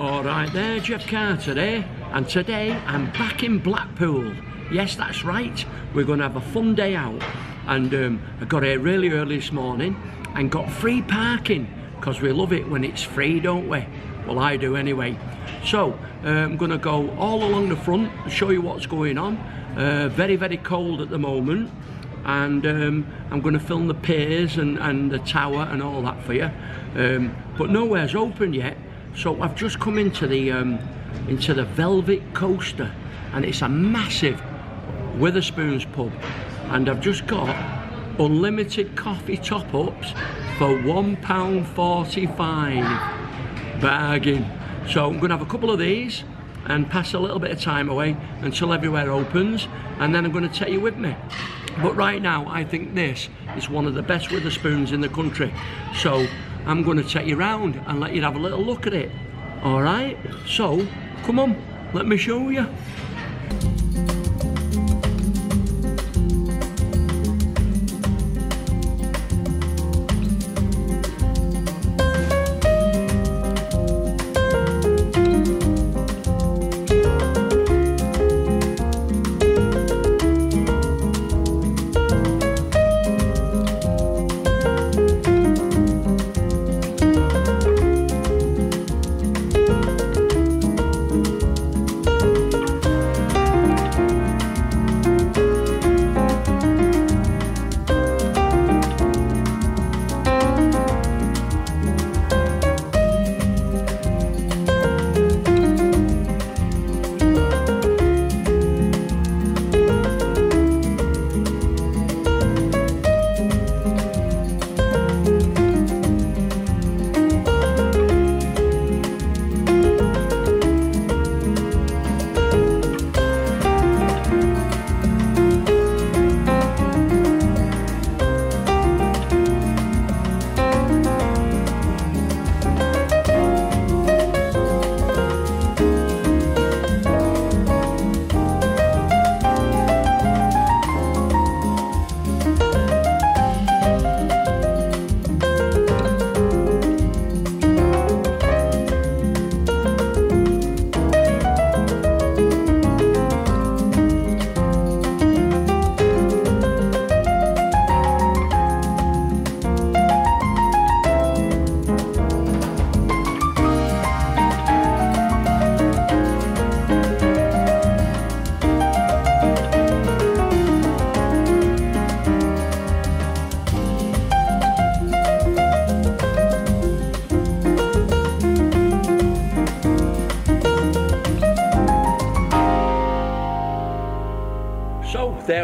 All right there, Geoff Carter there. And today I'm back in Blackpool. Yes, that's right. We're going to have a fun day out. And um, I got here really early this morning and got free parking because we love it when it's free, don't we? Well, I do anyway. So uh, I'm going to go all along the front, show you what's going on. Uh, very, very cold at the moment. And um, I'm going to film the piers and, and the tower and all that for you. Um, but nowhere's open yet. So I've just come into the um, into the Velvet Coaster, and it's a massive Wetherspoons pub, and I've just got unlimited coffee top-ups for £1.45 bargain. So I'm going to have a couple of these and pass a little bit of time away until everywhere opens and then I'm going to take you with me. But right now I think this is one of the best Wetherspoons in the country. So I'm going to take you round and let you have a little look at it. All right? So, come on, let me show you.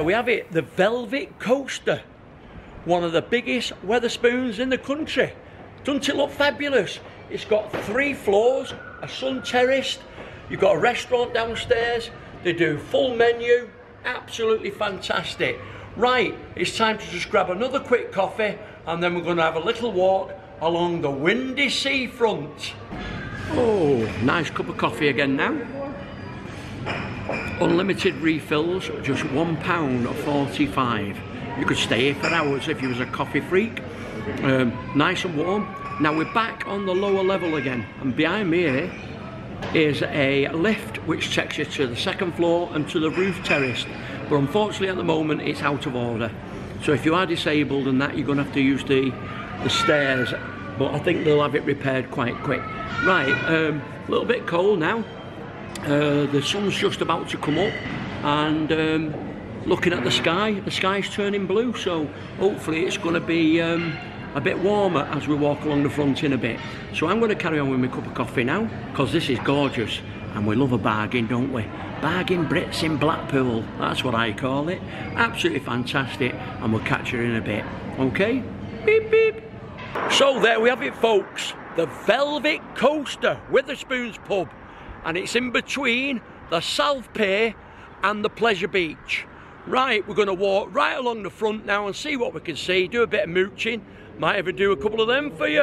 We have it, the Velvet Coaster. One of the biggest Wetherspoons in the country. Doesn't it look fabulous? It's got three floors, a sun terraced, you've got a restaurant downstairs, they do full menu, absolutely fantastic. Right, it's time to just grab another quick coffee and then we're going to have a little walk along the windy seafront. Oh, nice cup of coffee again now. Unlimited refills, just one pound forty-five. You could stay here for hours if you was a coffee freak. Um, nice and warm. Now we're back on the lower level again, and behind me here is a lift which takes you to the second floor and to the roof terrace. But unfortunately at the moment it's out of order. So if you are disabled and that you're going to have to use the, the stairs, but I think they'll have it repaired quite quick. Right, a um, little bit cold now. Uh, the sun's just about to come up and um, looking at the sky, the sky's turning blue so hopefully it's going to be um, a bit warmer as we walk along the front in a bit. So I'm going to carry on with my cup of coffee now because this is gorgeous and we love a bargain don't we? Bargain Brits in Blackpool, that's what I call it. Absolutely fantastic and we'll catch you in a bit. Okay? Beep beep. So there we have it folks, the Velvet Coaster, Wetherspoons Pub and it's in between the South Pier and the Pleasure Beach. Right, we're going to walk right along the front now and see what we can see, do a bit of mooching, might even do a couple of them for you.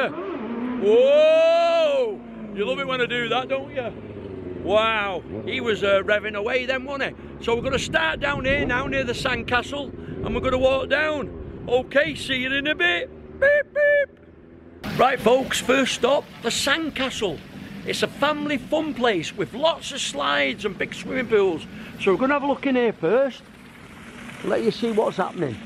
Whoa! You love it when I do that, don't you? Wow, he was uh, revving away then, wasn't he? So we're going to start down here now near the sandcastle and we're going to walk down. Okay, see you in a bit. Beep, beep. Right folks, first stop, the sandcastle. It's a family fun place with lots of slides and big swimming pools. So we're going to have a look in here first. Let you see what's happening.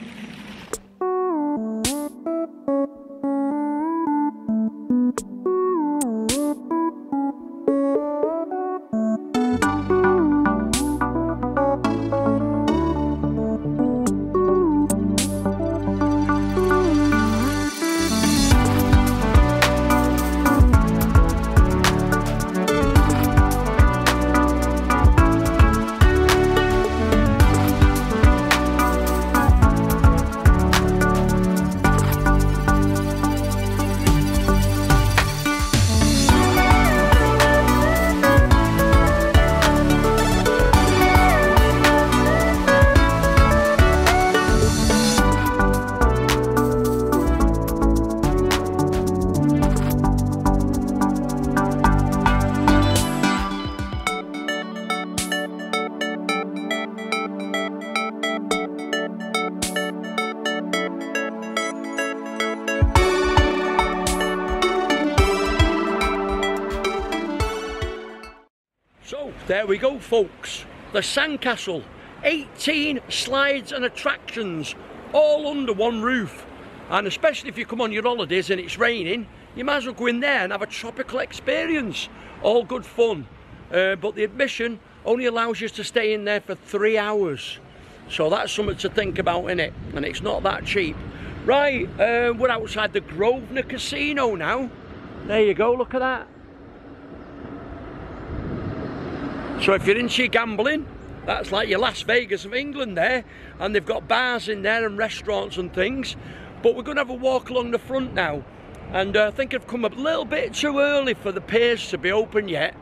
There we go folks, the Sandcastle, 18 slides and attractions all under one roof. And especially if you come on your holidays and it's raining, you might as well go in there and have a tropical experience. All good fun. Uh, but the admission only allows you to stay in there for three hours. So that's something to think about in it, and it's not that cheap. Right, uh, we're outside the Grosvenor Casino now. There you go, look at that. So if you're into gambling, that's like your Las Vegas of England there, and they've got bars in there and restaurants and things. But we're going to have a walk along the front now, and uh, I think I've come a little bit too early for the piers to be open yet.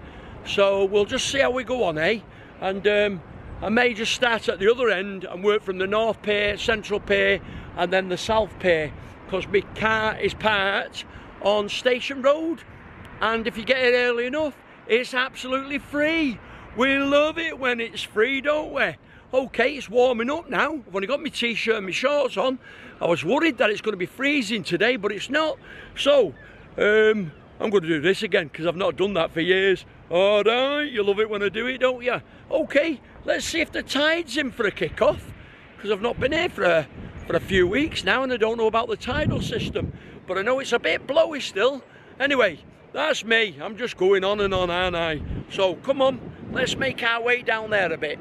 So we'll just see how we go on, eh? And um, I may just start at the other end and work from the North Pier, Central Pier, and then the South Pier, because my car is parked on Station Road, and if you get it early enough, it's absolutely free. We love it when it's free, don't we? Okay, it's warming up now. I've only got my t-shirt and my shorts on. I was worried that it's going to be freezing today, but it's not. So, um, I'm going to do this again because I've not done that for years. All right, you love it when I do it, don't you? Okay, let's see if the tide's in for a kick-off because I've not been here for a, for a few weeks now and I don't know about the tidal system. But I know it's a bit blowy still. Anyway, that's me. I'm just going on and on, aren't I? So, come on, let's make our way down there a bit.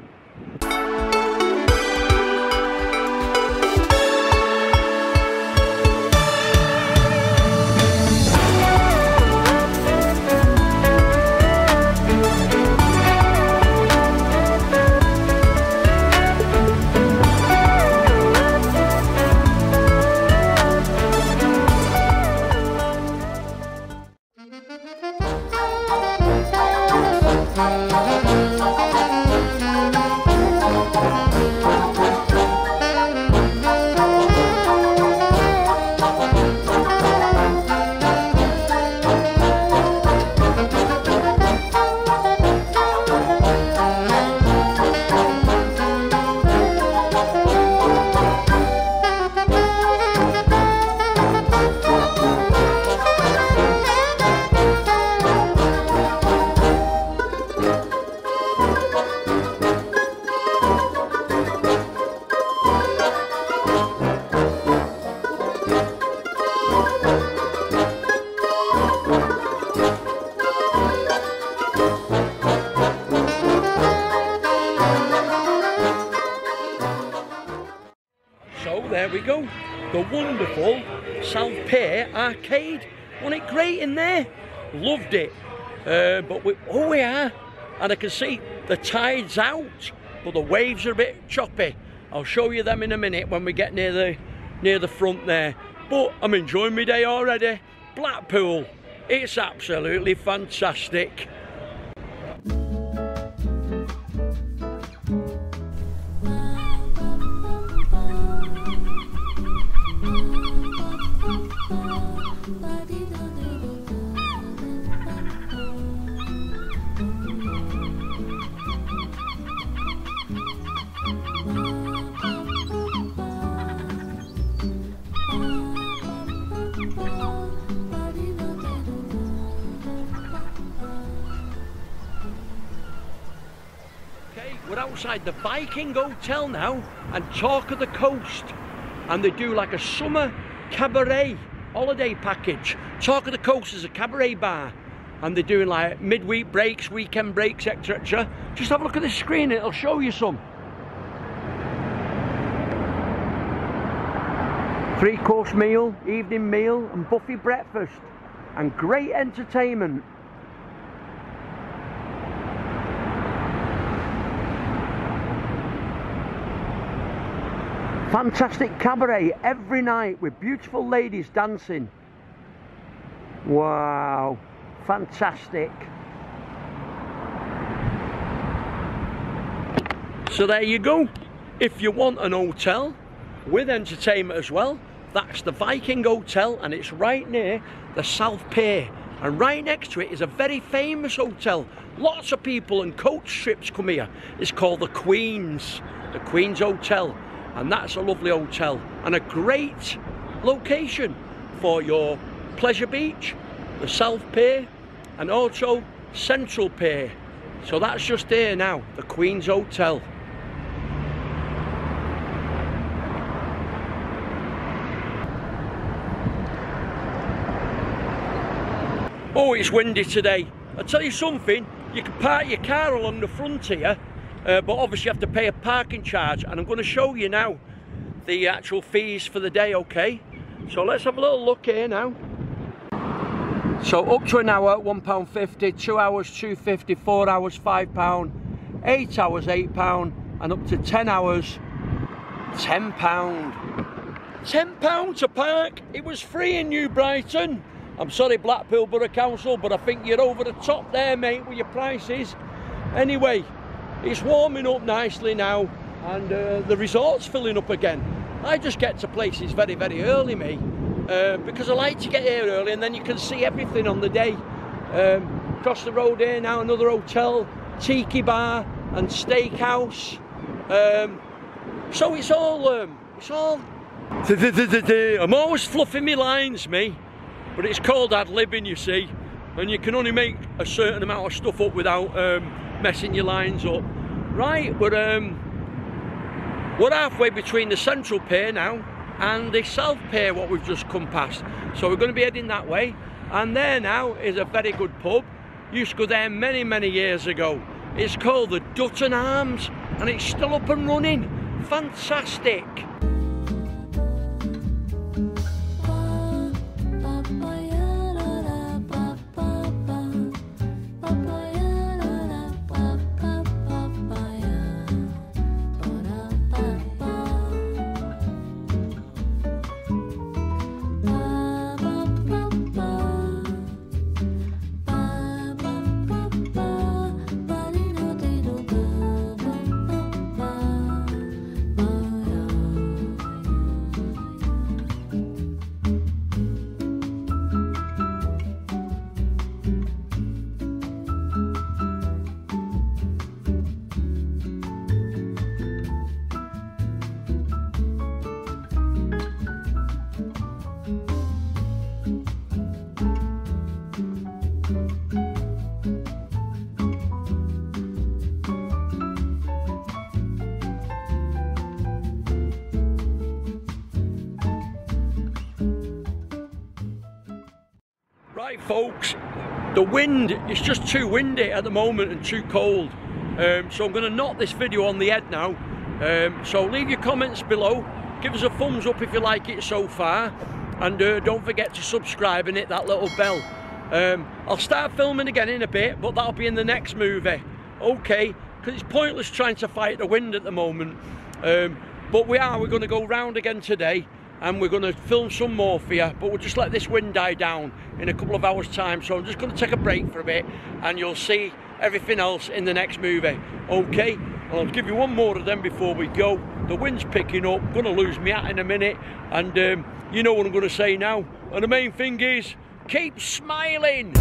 There we go, the wonderful South Pier Arcade. Wasn't it great in there? Loved it. Uh, but we, oh we are, and I can see the tide's out, but the waves are a bit choppy. I'll show you them in a minute when we get near the near the front there. But I'm enjoying my day already. Blackpool, it's absolutely fantastic. Outside the Viking Hotel now and Talk of the Coast. And they do like a summer cabaret holiday package. Talk of the Coast is a cabaret bar. And they're doing like midweek breaks, weekend breaks, etc. Just have a look at the screen, it'll show you some. Three course meal, evening meal and buffet breakfast. And great entertainment. Fantastic cabaret every night with beautiful ladies dancing. Wow, fantastic. So there you go. If you want an hotel with entertainment as well, that's the Viking Hotel and it's right near the South Pier. And right next to it is a very famous hotel. Lots of people and coach trips come here. It's called the Queen's, the Queen's Hotel and that's a lovely hotel and a great location for your pleasure beach the south pier and also central pier. So that's just here now the queen's hotel. Oh it's windy today. I'll tell you something you can park your car along the front here uh, but obviously you have to pay a parking charge and I'm going to show you now the actual fees for the day okay? So let's have a little look here now. So up to an hour £1.50 two hours 250 four hours £5 eight hours £8 and up to 10 hours £10 £10 to park? It was free in New Brighton. I'm sorry Blackpool Borough Council but I think you're over the top there mate with your prices. Anyway it's warming up nicely now and uh, the resort's filling up again. I just get to places very, very early, me, uh, because I like to get here early and then you can see everything on the day. Um, across the road here now, another hotel, tiki bar and steakhouse. Um, so it's all, um, it's all, I'm always fluffing my lines, me, but it's called ad-libbing, you see, and you can only make a certain amount of stuff up without um, messing your lines up. Right, we're, um, we're halfway between the central pier now and the south pier what we've just come past. So we're going to be heading that way. And there now is a very good pub. Used to go there many, many years ago. It's called the Dutton Arms and it's still up and running. Fantastic. Folks, the wind is just too windy at the moment and too cold. Um, so I'm going to knock this video on the head now. Um, so leave your comments below. Give us a thumbs up if you like it so far. And uh, don't forget to subscribe and hit that little bell. Um, I'll start filming again in a bit, but that'll be in the next movie. Okay, because it's pointless trying to fight the wind at the moment. Um, but we are, we're going to go round again today and we're going to film some more for you but we'll just let this wind die down in a couple of hours time so I'm just going to take a break for a bit and you'll see everything else in the next movie. Okay I'll give you one more of them before we go. The wind's picking up gonna lose me hat in a minute and um, you know what I'm going to say now and the main thing is keep smiling